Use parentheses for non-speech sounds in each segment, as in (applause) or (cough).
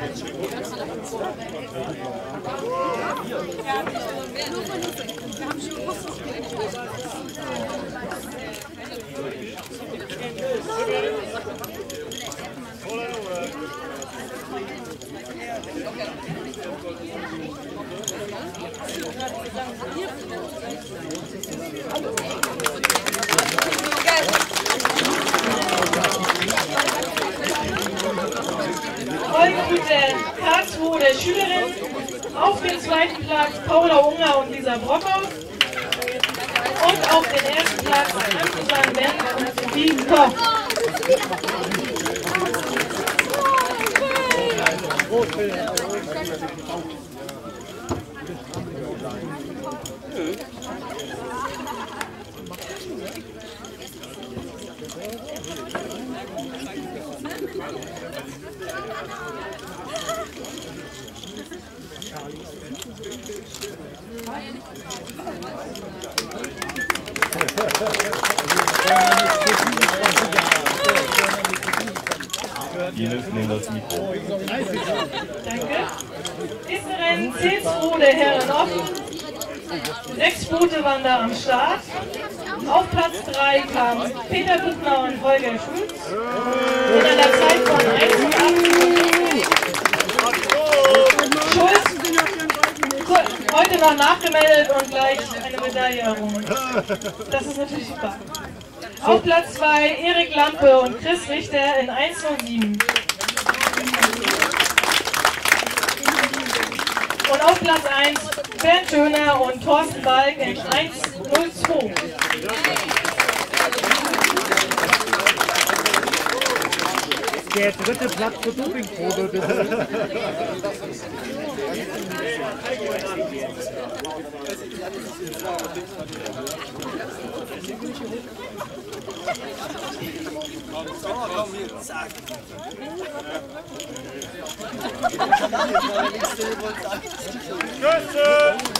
Folgegute Karlsruhe der Schülerin. Auf dem zweiten Platz Paula Unger und Lisa Brockhoff. Und auf den ersten Platz Antoine Wendt und Sophie Koch. Ines, nimm das Mikro. Danke. Zilsruhe der Herren offen. Sechs Boote waren da am Start. Auf Platz 3 kamen Peter Buchner und Holger Schulz. In einer Zeit von 1,8. Schulz ku- heute noch nachgemeldet und gleich eine Medaille errungen. Das ist natürlich super. Auf Platz 2 Erik Lampe und Chris Richter in 1,07. Und auf Platz 1 Bernd Schöner und Thorsten Balk in 1,02. Der dritte Platz zur Dopingprobe, bitte. (laughs) Köszönöm!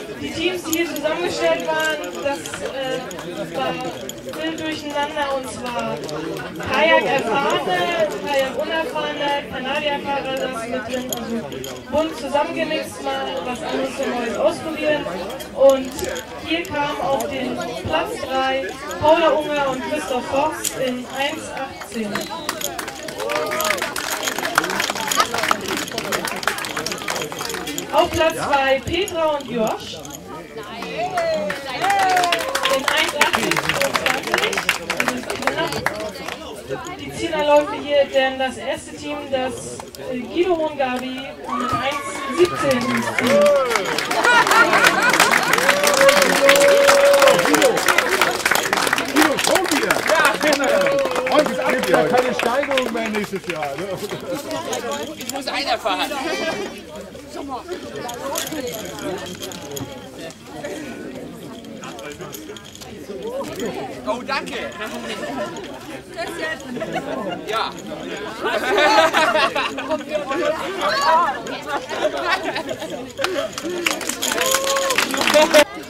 Die Teams, die hier zusammengestellt waren, das äh, war wild durcheinander und zwar Kajak erfahrene, Kajak unerfahrene, Kanadierfahrer das mit drin, also bunt zusammengemixt, mal was anderes Neues ausprobieren. Und hier kam auf den Platz 3 Paula Unger und Christoph Fox in 1,18. Auf Platz 2 Petra und Josh. In 1,18,22. Die Zielerläufe hier, denn das erste Team, das äh, Guido und Gabi in 1,17. Guido, schon wieder. Ja, Und es gibt ja keine Steigerung mehr nächstes Jahr. Ne? Ich muss einer fahren. Oh, danke. Ja. (laughs)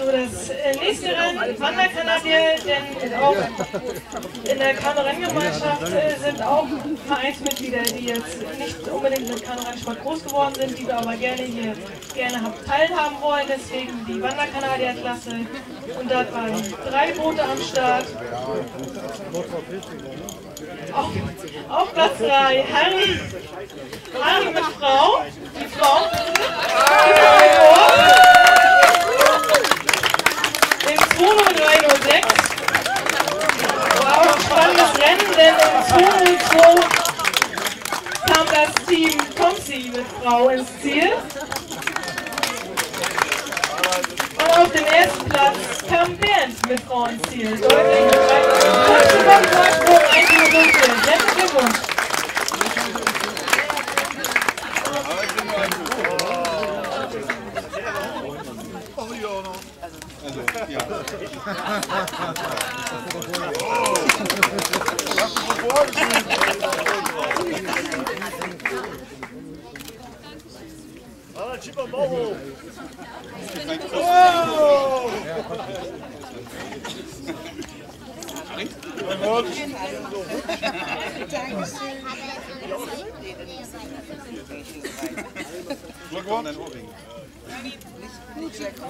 So, das äh, nächste Rennen, Wanderkanadier, denn auch in der Kanurengemeinschaft äh, sind auch Vereinsmitglieder, die jetzt nicht unbedingt mit Kanurennsport groß geworden sind, die wir aber gerne hier gerne hab- teilhaben wollen. Deswegen die Wanderkanadier-Klasse. Und dort waren drei Boote am Start. Auf, auf Platz 3 Harry, Harry mit Frau. Die Frau. Im 20306. War auch ein spannendes Rennen, denn im 202 kam das Team Tomsi mit Frau ins Ziel. Und auf dem ersten Platz kam Bernd mit Frau ins Ziel. Deutlich mit einem Vorsprung, ein Minute. Herzlichen Glückwunsch. Super Bowl. Wow! Look what? Nicht, nicht, nicht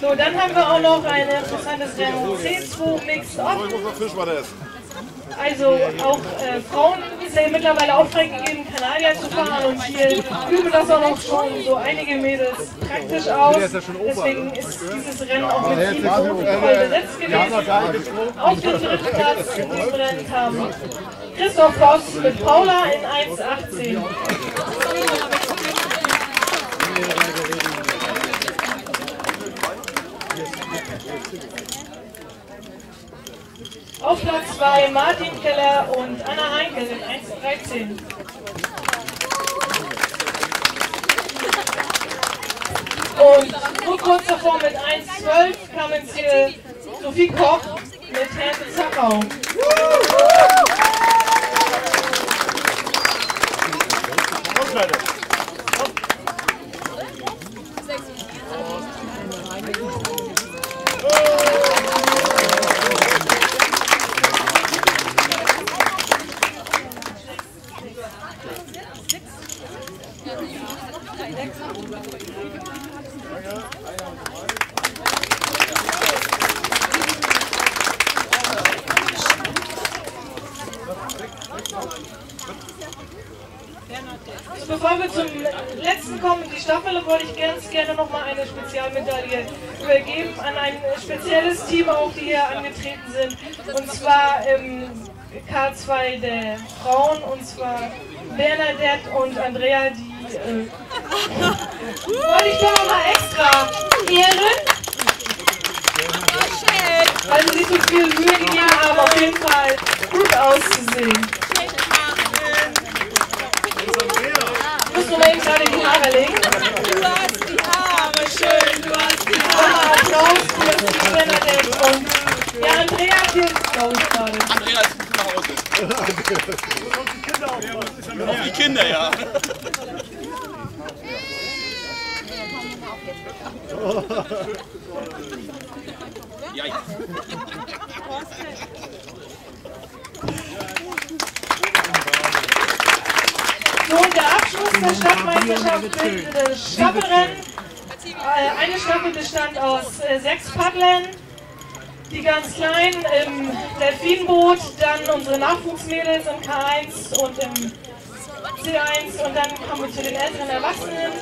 So, dann haben wir auch noch ein interessantes Rennen C2 Mixed Fischwasser essen. Also auch äh, Frauen ist ja mittlerweile auch freigegeben, Kanadier zu fahren und hier üben das auch noch schon. So einige Mädels praktisch aus. Deswegen ist dieses Rennen auch mit Team voll besetzt gewesen. Auf den dritten Platz in diesem Rennen kam Christoph Voss mit Paula in 1,18. Auf Platz 2 Martin Keller und Anna Heinkel in 1,13. Und nur kurz davor mit 1,12 kam ins Ziel Sophie Koch mit Herrn Zachau. Bevor wir zum letzten kommen, die Staffel, wollte ich ganz gerne nochmal eine Spezialmedaille übergeben an ein spezielles Team, auch die hier angetreten sind. Und zwar im K2 der Frauen, und zwar Bernadette und Andrea, die äh, (laughs) wollte ich doch nochmal extra ehren. Weil sie sich so viel Mühe gegeben haben, auf jeden Fall gut auszusehen. Ich muss nur mal eben gerade die Haare legen. Du hast die Haare schön, du hast die Haare. Nochmal Applaus für die Bernadette und ja, Andrea hilft, glaube ich, gerade. Andrea ist gut nach Hause. Auf die Kinder, ja. (laughs) (laughs) Und der Abschluss der Stadtmeisterschaft das Staffelrennen. Äh, Eine Staffel bestand aus äh, sechs Paddlern, die ganz kleinen im Delfinboot, dann unsere Nachwuchsmädels im K1 und im C1 und dann kommen wir zu den älteren Erwachsenen.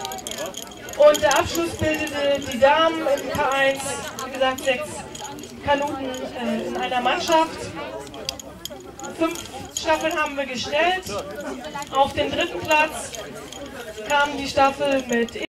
Und der Abschluss bildete die Damen im K1, wie gesagt, sechs Kanuten äh, in einer Mannschaft. Fünf Staffeln haben wir gestellt. Auf den dritten Platz kam die Staffel mit